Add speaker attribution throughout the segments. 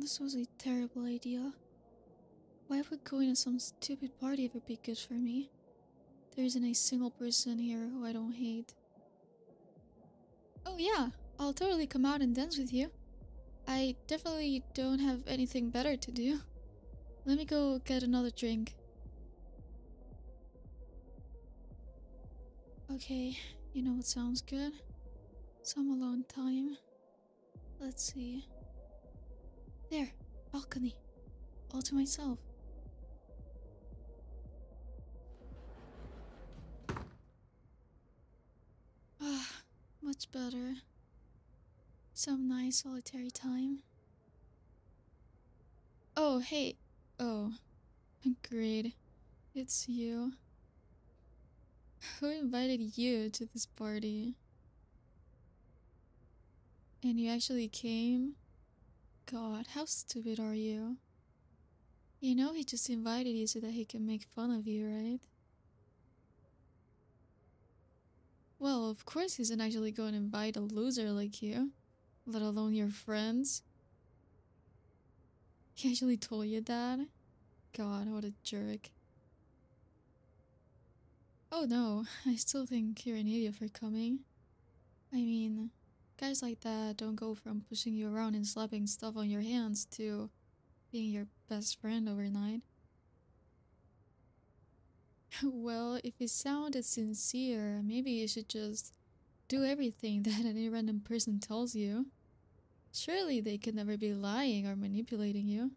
Speaker 1: this was a terrible idea. Why would going to some stupid party ever be good for me? There isn't a single person here who I don't hate. Oh, yeah, I'll totally come out and dance with you. I definitely don't have anything better to do. Let me go get another drink. Okay, you know what sounds good? Some alone time. Let's see. There, balcony. All to myself. Ah, much better. Some nice solitary time. Oh, hey. Oh, great. It's you. Who invited you to this party? And you actually came? God, how stupid are you? You know he just invited you so that he can make fun of you, right? Well, of course he's not actually going to invite a loser like you, let alone your friends. He actually told you that? God, what a jerk. Oh no, I still think you're an idiot for coming. I mean, guys like that don't go from pushing you around and slapping stuff on your hands to being your best friend overnight. well, if it sounded sincere, maybe you should just do everything that any random person tells you. Surely they could never be lying or manipulating you.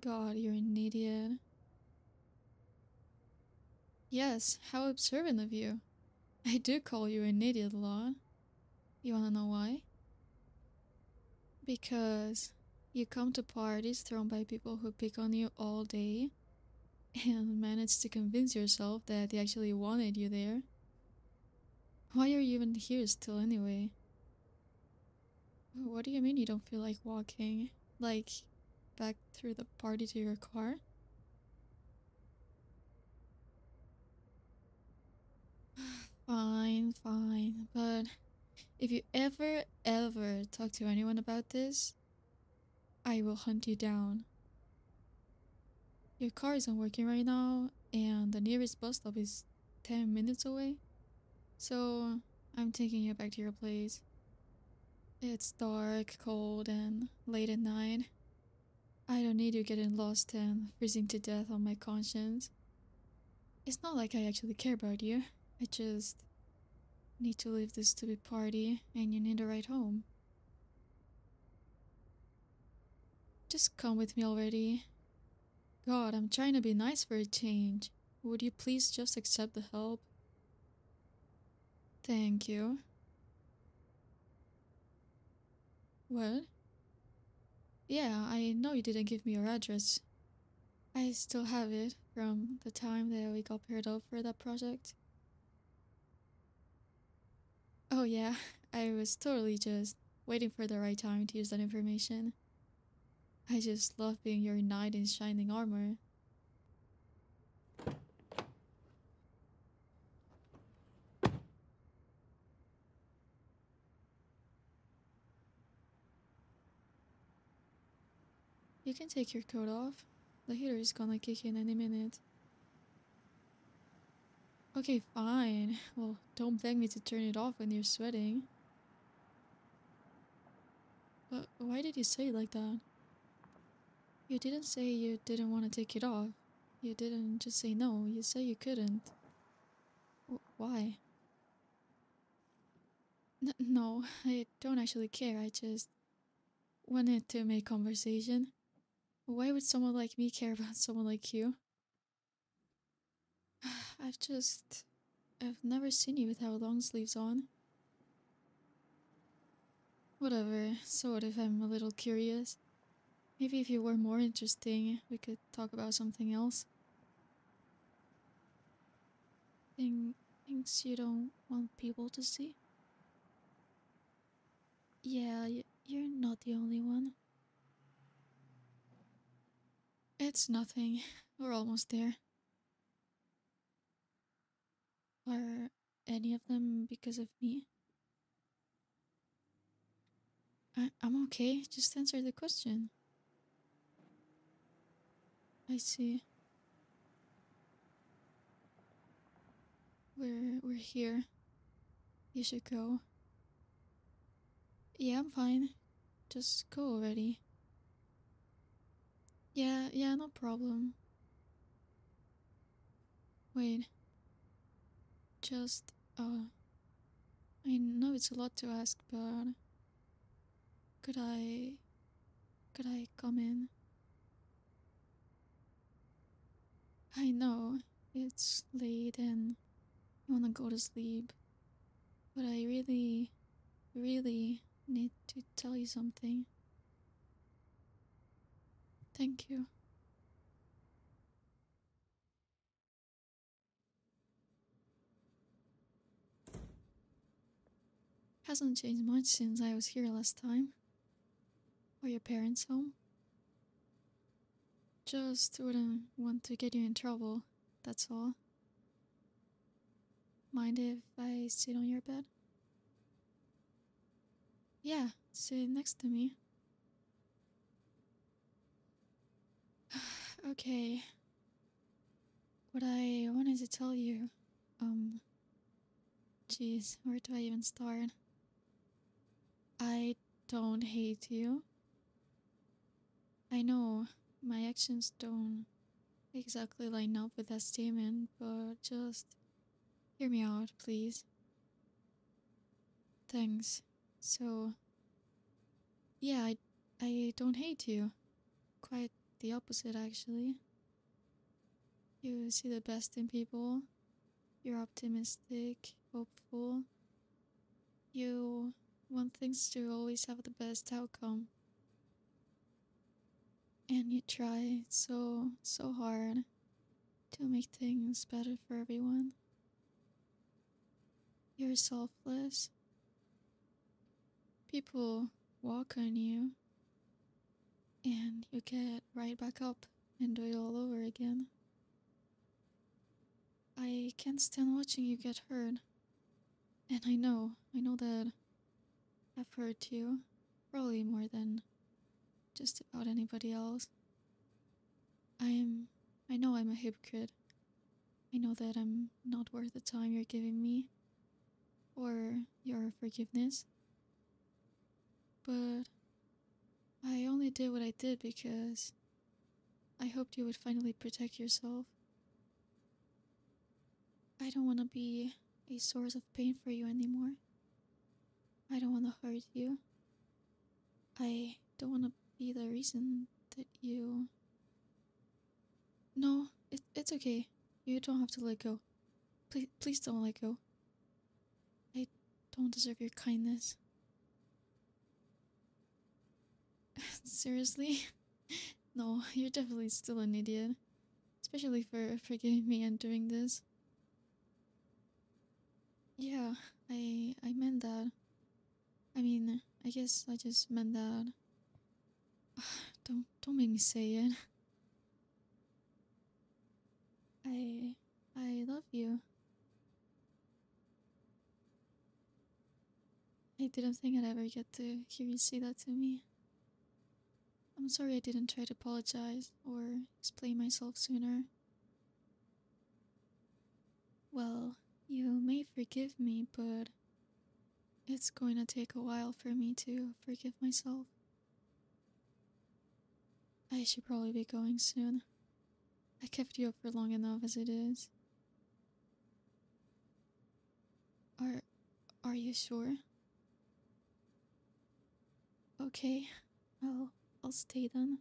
Speaker 1: God, you're an idiot. Yes, how observant of you. I do call you an idiot a lot. You wanna know why? Because you come to parties thrown by people who pick on you all day and manage to convince yourself that they actually wanted you there. Why are you even here still anyway? What do you mean you don't feel like walking? Like, back through the party to your car? fine, fine, but if you ever, ever talk to anyone about this, I will hunt you down. Your car isn't working right now, and the nearest bus stop is 10 minutes away. So, I'm taking you back to your place. It's dark, cold, and late at night. I don't need you getting lost and freezing to death on my conscience. It's not like I actually care about you. I just need to leave this stupid party and you need a ride home. Just come with me already. God, I'm trying to be nice for a change. Would you please just accept the help? Thank you. What? Yeah, I know you didn't give me your address. I still have it from the time that we got paired up for that project. Oh yeah, I was totally just waiting for the right time to use that information. I just love being your knight in shining armor. You can take your coat off. The heater is gonna kick in any minute. Okay, fine. Well, don't beg me to turn it off when you're sweating. But why did you say it like that? You didn't say you didn't want to take it off. You didn't just say no, you said you couldn't. W why? N no, I don't actually care, I just wanted to make conversation. Why would someone like me care about someone like you? I've just... I've never seen you without long sleeves on. Whatever, so what if I'm a little curious? Maybe if you were more interesting, we could talk about something else. Thing, things you don't want people to see? Yeah, you're not the only one. It's nothing. We're almost there. Are any of them because of me? I, I'm okay. Just answer the question. I see. We're we're here. You should go. Yeah, I'm fine. Just go already. Yeah, yeah, no problem. Wait. Just, uh. I know it's a lot to ask, but. Could I. Could I come in? I know it's late and I wanna go to sleep, but I really, really need to tell you something. Thank you. Hasn't changed much since I was here last time. Or your parents' home. Just wouldn't want to get you in trouble, that's all. Mind if I sit on your bed? Yeah, sit next to me. okay. What I wanted to tell you, um. Jeez, where do I even start? I don't hate you. I know my actions don't exactly line up with that statement, but just hear me out, please. Thanks. So, yeah, I, I don't hate you. Quite the opposite, actually. You see the best in people. You're optimistic, hopeful. You want things to always have the best outcome. And you try so, so hard to make things better for everyone. You're selfless. People walk on you, and you get right back up and do it all over again. I can't stand watching you get hurt. And I know, I know that I've hurt you, probably more than just about anybody else. I'm. I know I'm a hypocrite. I know that I'm not worth the time you're giving me or your forgiveness. But I only did what I did because I hoped you would finally protect yourself. I don't want to be a source of pain for you anymore. I don't want to hurt you. I don't want to be the reason that you. No, it, it's okay. You don't have to let go. Please, please don't let go. I don't deserve your kindness. Seriously? no, you're definitely still an idiot. Especially for forgiving me and doing this. Yeah, I I meant that. I mean, I guess I just meant that. Don't don't make me say it. I I love you. I didn't think I'd ever get to hear you say that to me. I'm sorry I didn't try to apologize or explain myself sooner. Well, you may forgive me, but it's going to take a while for me to forgive myself. I should probably be going soon. I kept you up for long enough as it is. Are are you sure? Okay, I'll I'll stay then.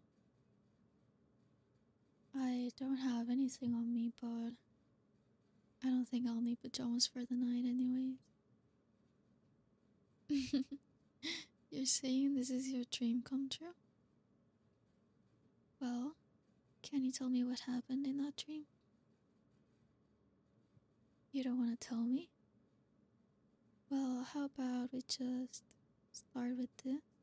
Speaker 1: I don't have anything on me, but I don't think I'll need pajamas for the night anyways. You're saying this is your dream come true? Well, can you tell me what happened in that dream? You don't want to tell me? Well, how about we just start with this?